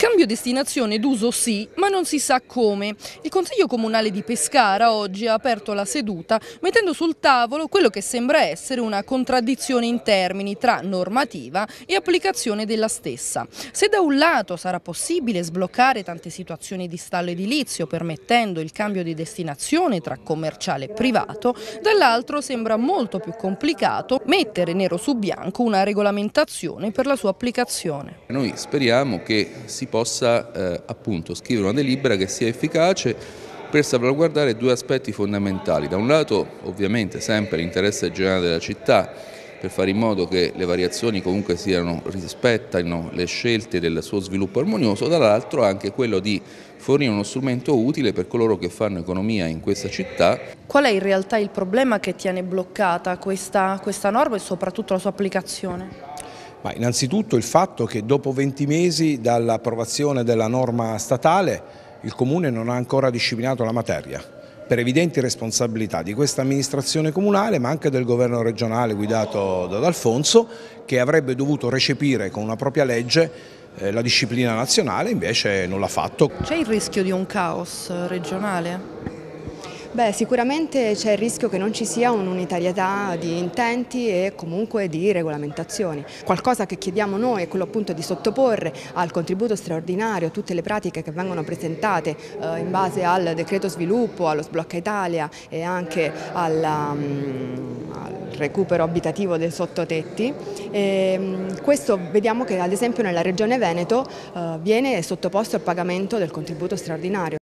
Cambio destinazione d'uso sì, ma non si sa come. Il Consiglio Comunale di Pescara oggi ha aperto la seduta mettendo sul tavolo quello che sembra essere una contraddizione in termini tra normativa e applicazione della stessa. Se da un lato sarà possibile sbloccare tante situazioni di stallo edilizio permettendo il cambio di destinazione tra commerciale e privato, dall'altro sembra molto più complicato mettere nero su bianco una regolamentazione per la sua applicazione. Noi speriamo che si possa eh, appunto scrivere una delibera che sia efficace per salvaguardare due aspetti fondamentali. Da un lato ovviamente sempre l'interesse generale della città per fare in modo che le variazioni comunque siano, rispettino le scelte del suo sviluppo armonioso, dall'altro anche quello di fornire uno strumento utile per coloro che fanno economia in questa città. Qual è in realtà il problema che tiene bloccata questa, questa norma e soprattutto la sua applicazione? Ma innanzitutto il fatto che dopo 20 mesi dall'approvazione della norma statale il Comune non ha ancora disciplinato la materia per evidenti responsabilità di questa amministrazione comunale ma anche del governo regionale guidato da D'Alfonso che avrebbe dovuto recepire con una propria legge eh, la disciplina nazionale invece non l'ha fatto. C'è il rischio di un caos regionale? Beh, sicuramente c'è il rischio che non ci sia un'unitarietà di intenti e comunque di regolamentazioni. Qualcosa che chiediamo noi è quello appunto di sottoporre al contributo straordinario tutte le pratiche che vengono presentate eh, in base al decreto sviluppo, allo sblocca Italia e anche alla, um, al recupero abitativo dei sottotetti. E, um, questo vediamo che ad esempio nella regione Veneto uh, viene sottoposto al pagamento del contributo straordinario.